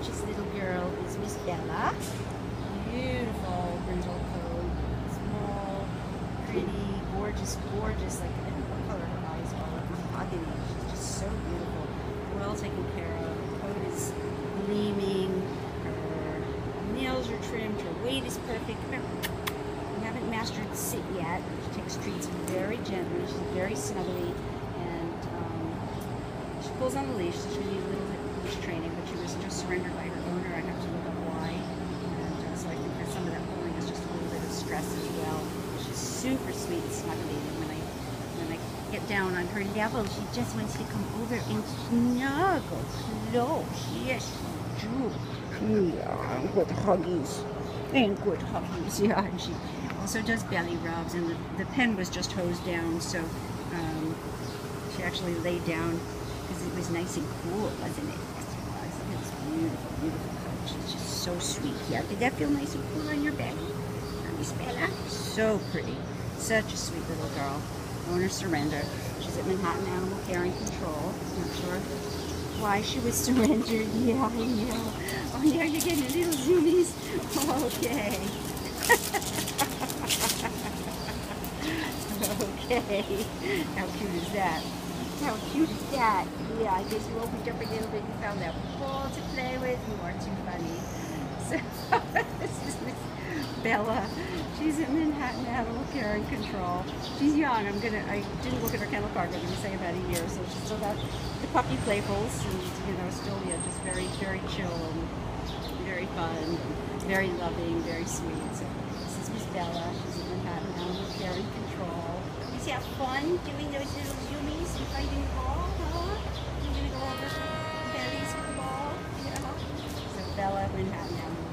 gorgeous little girl is Miss Bella. Beautiful brindle coat, small, pretty, gorgeous, gorgeous. Like I don't know what color her eyes are. Mahogany. She's just so beautiful. Well taken care of. Her coat is gleaming. Her nails are trimmed. Her weight is perfect. We haven't mastered sit yet. She takes treats very gently. She's very snuggly, and um, she pulls on the leash. So she needs a little bit leash training, but she was just surrendered by her owner. I have to look up why, and uh, so I think that some of that pulling is just a little bit of stress as well. She's super sweet and snuggly, and when I when I get down on her level, she just wants to come over and snuggle close. Yes, do. Yeah, good huggies. And good huggies, yeah. And she also does belly rubs, and the, the pen was just hosed down, so um, she actually laid down because it was nice and cool, wasn't it? Yes, it was. At this beautiful, beautiful. She's just so sweet. Yeah, did that feel nice and cool on your belly? Miss Bella? So pretty. Such a sweet little girl. Owner surrender. She's at Manhattan Animal Care and Control. Not sure why she was surrendered. Yeah, I know. Oh, yeah, you're getting little zoomies. Okay. okay. How cute is that? How cute is that? Yeah, I guess you opened up a little bit and found that ball to play with. You are too funny. So, this is Bella. She's at Manhattan Animal Care and Control. She's young. I'm gonna. I didn't look at her kennel card, I'm gonna say about a year. So she's still got the puppy playfuls, and you know, still yeah, just very, very chill and very fun, very loving, very sweet. So this is Miss Bella. She's at Manhattan Animal Care and Control. You see how fun doing those little zoomies fighting the ball, huh? You're gonna go over with the ball, you know? So Bella at Manhattan.